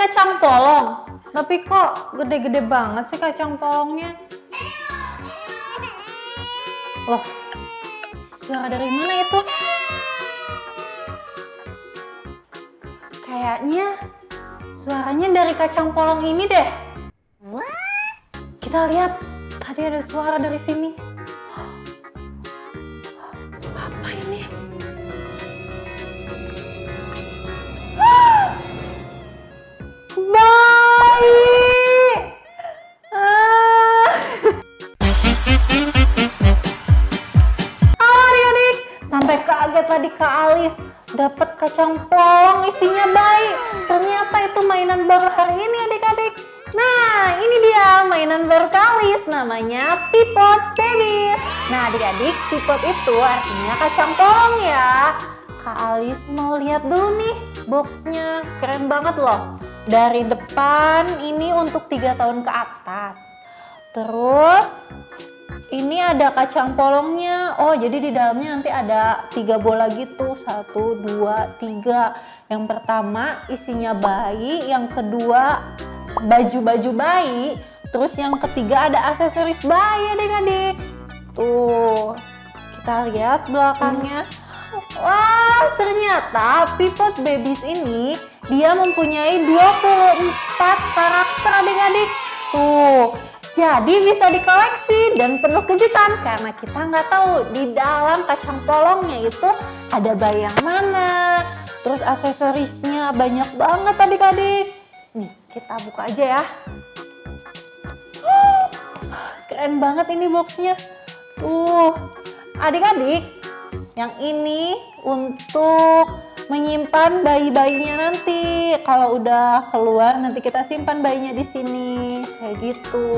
kacang polong. Tapi kok gede-gede banget sih kacang polongnya? Loh, suara dari mana itu? Kayaknya suaranya dari kacang polong ini deh. Kita lihat, tadi ada suara dari sini. Dapat kacang polong isinya bayi. Ternyata itu mainan baru hari ini adik-adik. Nah, ini dia mainan baru Kalis namanya Pipot Baby. Nah, adik-adik, Pipot itu artinya kacang polong ya. Kak Alis mau lihat dulu nih boxnya, keren banget loh. Dari depan ini untuk 3 tahun ke atas. Terus ini ada kacang polongnya. Oh, jadi di dalamnya nanti ada tiga bola gitu. Satu, dua, tiga. Yang pertama isinya bayi. Yang kedua baju-baju bayi. Terus yang ketiga ada aksesoris bayi adik-adik. Tuh, kita lihat belakangnya. Wah, ternyata Pivot Babies ini dia mempunyai 24 karakter adik-adik. Tuh, jadi bisa dikoleksi dan penuh kejutan karena kita nggak tahu di dalam kacang polongnya itu ada bayi yang mana. Terus aksesorisnya banyak banget adik-adik. Nih, kita buka aja ya. Keren banget ini boxnya. Tuh, adik-adik, yang ini untuk menyimpan bayi-bayinya nanti. Kalau udah keluar nanti kita simpan bayinya di sini. Kayak gitu.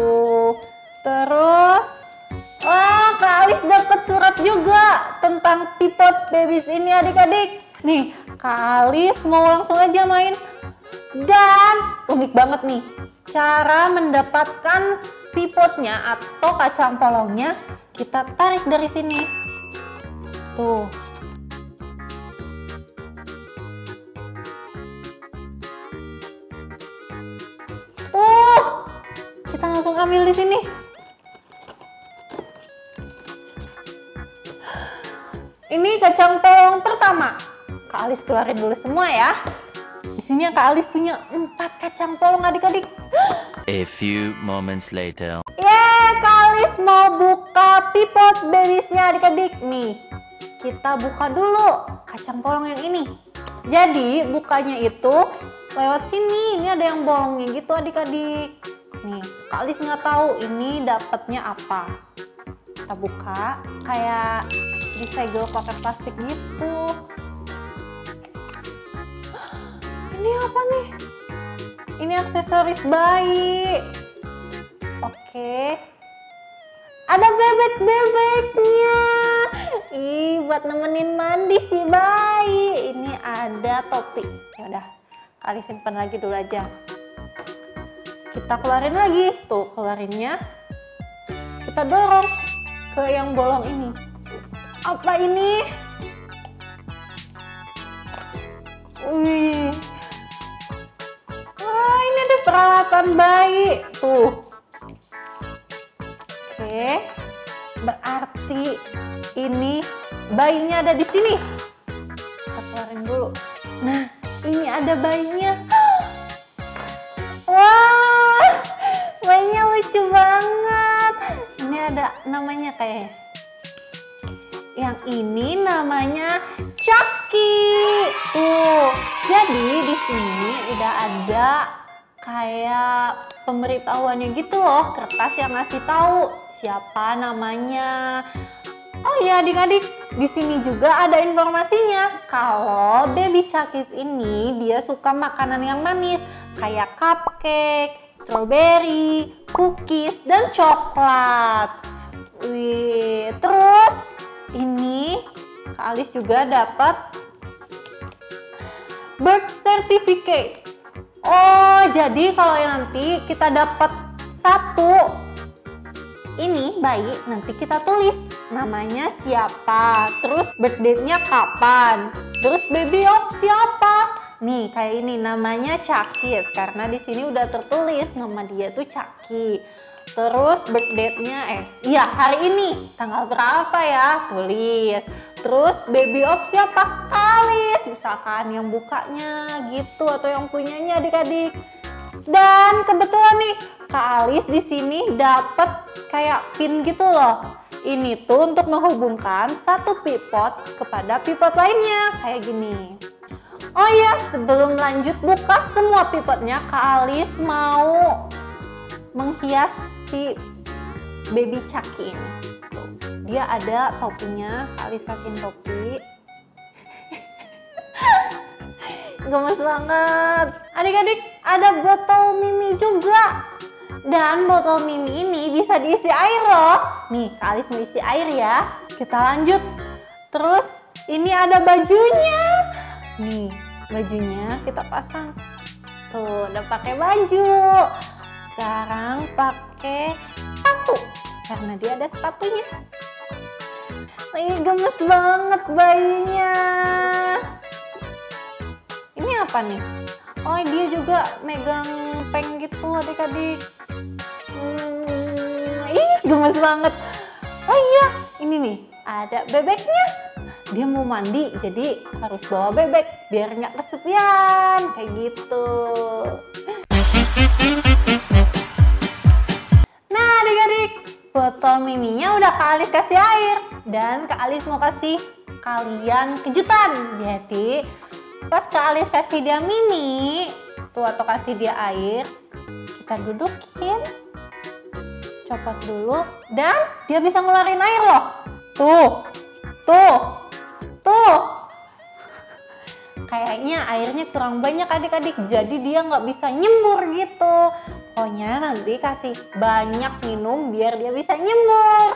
Terus Wah, Kak Alis dapat surat juga tentang Pipot Babies ini adik-adik. Nih, Kak Alis mau langsung aja main. Dan unik banget nih, cara mendapatkan pipotnya atau kacang polongnya kita tarik dari sini. Tuh, Tuh, kita langsung ambil di sini. Ini kacang polong pertama. Kak Alis keluarin dulu semua ya. Di sini Kak Alis punya empat kacang polong adik-adik. A few moments later. Yeay, Kak Alis mau buka pipot babiesnya adik-adik. Nih, kita buka dulu kacang polong yang ini. Jadi, bukanya itu lewat sini. Ini ada yang bolongnya gitu adik-adik. Nih, Alis nggak tahu ini dapatnya apa. Kita buka, kayak disegel pakai plastik gitu. Ini apa nih? Ini aksesoris bayi. Oke. Ada bebek-bebeknya. Ih, buat nemenin mandi si bayi. Ini ada topi. Ya udah, kali simpan lagi dulu aja. Kita keluarin lagi. Tuh, keluarinnya. Kita dorong ke yang bolong ini. Apa ini? Wih. Wah, ini ada peralatan bayi. Tuh. Oke. Berarti ini bayinya ada di sini. Kita keluarin dulu. Nah, ini ada bayinya. Ada namanya kayak yang ini namanya Chucky. Tuh, jadi di sini udah ada kayak pemberitahuannya gitu loh, kertas yang ngasih tahu siapa namanya. Oh iya adik-adik, di sini juga ada informasinya kalau baby Chucky ini dia suka makanan yang manis kayak cupcake, strawberry, cookies, dan coklat. Wih, terus ini Kak Alis juga dapat birth certificate. Oh, jadi kalau nanti kita dapat satu ini bayi, nanti kita tulis namanya siapa, terus birthday-nya kapan, terus baby of siapa. Nih kayak ini namanya Cakis karena di sini udah tertulis nama dia tuh Caki. Terus birthday-nya eh iya hari ini tanggal berapa ya? Tulis. Terus baby of siapa? Kalis. Misalkan yang bukanya gitu atau yang punyanya adik-adik. Dan kebetulan nih Kak Alis di sini dapat kayak pin gitu loh. Ini tuh untuk menghubungkan satu pipot kepada pipot lainnya kayak gini. Oh iya, sebelum lanjut buka semua pipotnya, Kak Alis mau menghias si baby Chucky ini. Dia ada topinya, Kak Alis kasihin topi. Gemes banget. Adik-adik, ada botol Mimi juga. Dan botol Mimi ini bisa diisi air loh. Nih, Kak Alis mau isi air ya. Kita lanjut. Terus, ini ada bajunya. Nih, bajunya kita pasang. Tuh, udah pakai baju. Sekarang pakai sepatu. Karena dia ada sepatunya. Ih, gemes banget bayinya. Ini apa nih? Oh, dia juga megang peng gitu adik-adik. Hmm, ih, gemes banget. Oh iya, ini nih, ada bebeknya dia mau mandi jadi harus bawa bebek biar nggak kesepian kayak gitu. Nah adik-adik botol miminya udah Kak Alis kasih air. Dan Kak Alis mau kasih kalian kejutan. Jadi pas Kak Alis kasih dia mimi tuh atau kasih dia air kita dudukin copot dulu dan dia bisa ngeluarin air loh. Tuh tuh Tuh, kayaknya airnya kurang banyak adik-adik, jadi dia nggak bisa nyembur gitu. Pokoknya nanti kasih banyak minum biar dia bisa nyembur.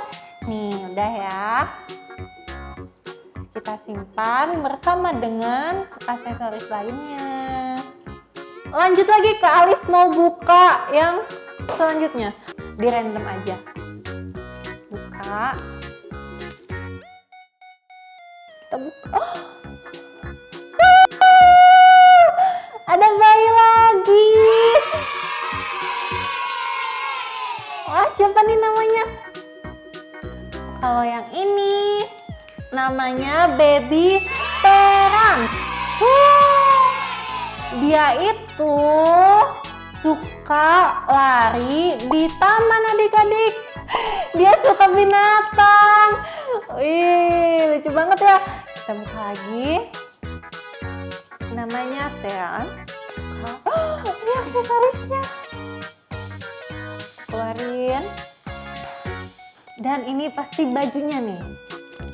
Nih, udah ya. Kita simpan bersama dengan aksesoris lainnya. Lanjut lagi ke Alis mau buka yang selanjutnya. Di random aja. Buka ada bayi lagi. Wah siapa nih namanya? Kalau yang ini namanya baby Terence dia itu suka lari di taman adik-adik. Dia suka binatang. Wih, lucu banget ya. Kita buka lagi. Namanya Terence. Oh, ini aksesorisnya. Keluarin. Dan ini pasti bajunya nih.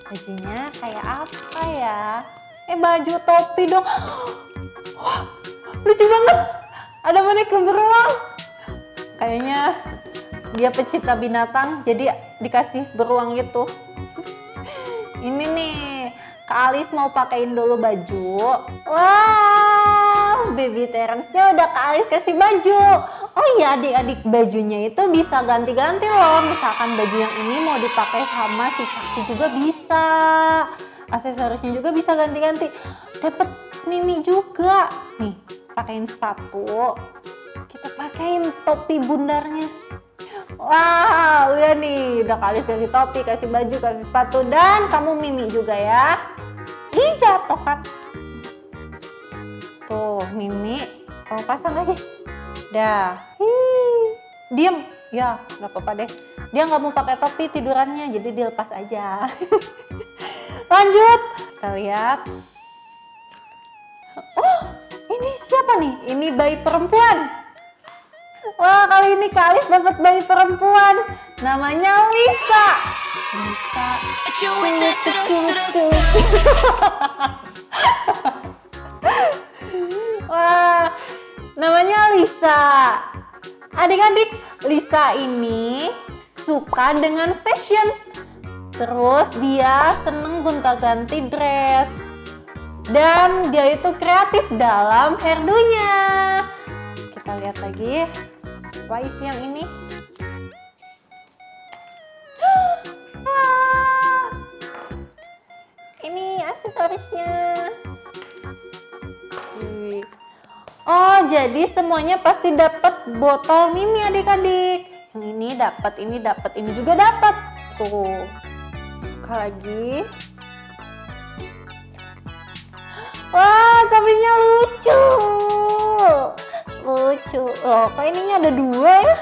Bajunya kayak apa ya? Eh baju topi dong. Wah, lucu banget. Ada boneka beruang. Kayaknya dia pecinta binatang jadi dikasih beruang gitu ini Kak Alis mau pakein dulu baju. Wow baby Terence-nya udah Kak Alis kasih baju. Oh iya adik-adik bajunya itu bisa ganti-ganti loh. Misalkan baju yang ini mau dipakai sama si Caki juga bisa. Aksesorisnya juga bisa ganti-ganti. Dapat Mimi juga. Nih pakein sepatu. Kita pakein topi bundarnya Wah, udah nih, udah kali kasih topi, kasih baju, kasih sepatu, dan kamu Mimi juga ya. Ih, jatuh kan. Tuh, Mimi, kamu pasang lagi. Dah. Hii. Diem. Ya, nggak apa-apa deh. Dia nggak mau pakai topi tidurannya, jadi dilepas aja. Lanjut. Kita lihat. Oh, ini siapa nih? Ini bayi perempuan. Wah kali ini Kalis dapat bayi perempuan namanya Lisa. Lisa. Wah namanya Lisa. Adik-adik Lisa ini suka dengan fashion. Terus dia seneng gonta-ganti dress. Dan dia itu kreatif dalam hairdo-nya. Kita lihat lagi apa isi yang ini ini aksesorisnya Oh, jadi semuanya pasti dapat botol Mimi adik-adik. Yang ini dapat, ini dapat, ini juga dapat. Tuh. Buka lagi. Wah, topinya lucu. Loh, kok ininya ada dua ya?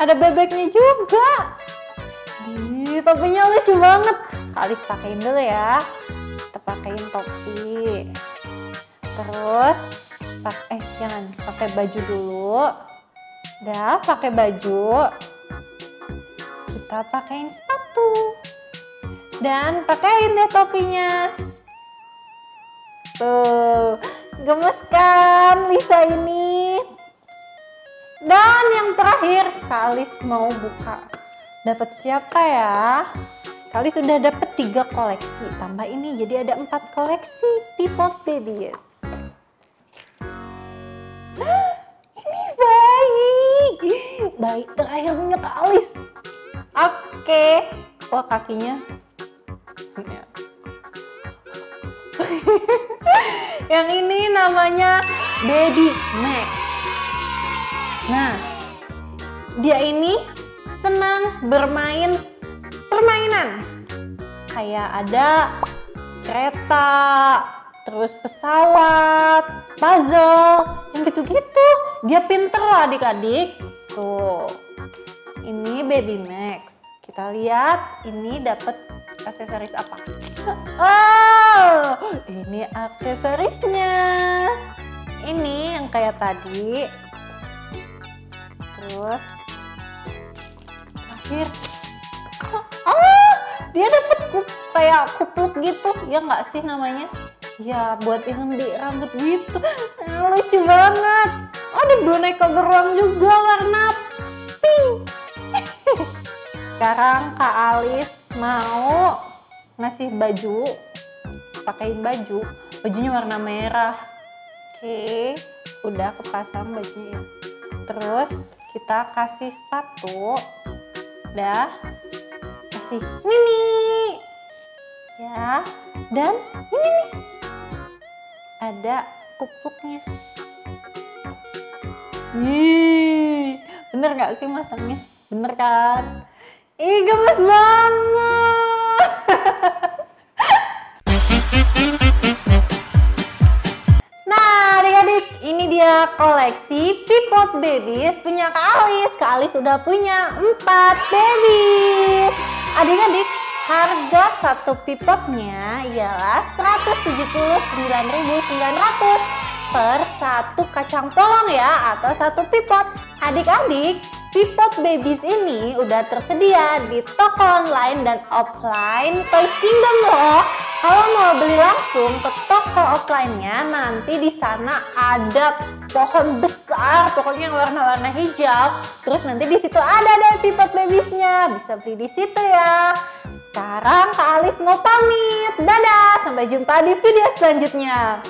Ada bebeknya juga. Ih, topinya lucu banget. Kalis pakein dulu ya. Kita pakein topi. Terus pak eh jangan pakai baju dulu. Udah, pakai baju. Kita pakein sepatu. Dan pakein deh topinya. Tuh, gemes kan Lisa ini. Dan yang terakhir, Kalis mau buka. Dapat siapa ya? Kalis sudah dapat tiga koleksi. Tambah ini jadi ada empat koleksi Teapot Babies. Ini baik. Baik terakhir punya Kalis. Oke. Wah kakinya. Yang ini namanya Baby Max. Nah, dia ini senang bermain permainan. Kayak ada kereta, terus pesawat, puzzle, yang gitu-gitu. Dia pinter lah adik-adik. Tuh, ini Baby Max. Kita lihat ini dapat aksesoris apa? Oh, ini aksesorisnya. Ini yang kayak tadi. Terus terakhir. Oh, dia dapat kup, kayak kupluk gitu. Ya nggak sih namanya? Ya buat yang di rambut gitu. Ah, Lucu banget. Oh, ada boneka beruang juga warna pink. Sekarang Kak Alis mau ngasih baju, pakein baju, bajunya warna merah. Oke, udah kepasang bajunya. Terus kita kasih sepatu, udah kasih mini, ya, dan ini ada kupluknya. Ih, bener gak sih masangnya? Bener kan? Ih, gemes banget. dia koleksi Pipot Babies punya Kak Alis. Kak sudah punya 4 baby. Adik-adik, harga satu pipotnya ialah 179.900 per satu kacang polong ya atau satu pipot. Adik-adik, Pipot Babies ini udah tersedia di toko online dan offline Toys Kingdom loh. Kalau mau beli langsung ke toko offline-nya, nanti di sana ada pohon besar, pokoknya yang warna-warna hijau. Terus nanti di situ ada deh Pipot Babies-nya, bisa beli di situ ya. Sekarang Kak Alis mau pamit. Dadah, sampai jumpa di video selanjutnya.